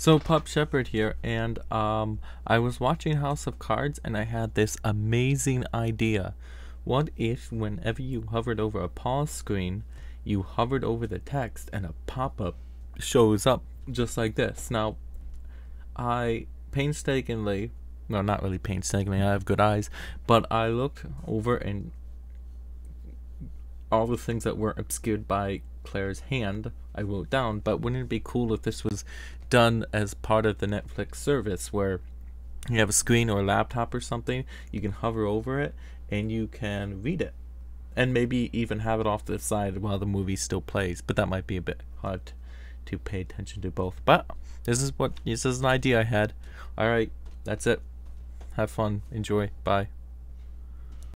So Pup Shepard here, and um, I was watching House of Cards, and I had this amazing idea. What if, whenever you hovered over a pause screen, you hovered over the text, and a pop-up shows up just like this? Now, I painstakingly, no, not really painstakingly. I have good eyes, but I looked over and all the things that were obscured by Claire's hand I wrote down, but wouldn't it be cool if this was done as part of the Netflix service where you have a screen or a laptop or something, you can hover over it and you can read it. And maybe even have it off to the side while the movie still plays, but that might be a bit hard to pay attention to both. But this is what this is an idea I had. Alright, that's it. Have fun. Enjoy. Bye.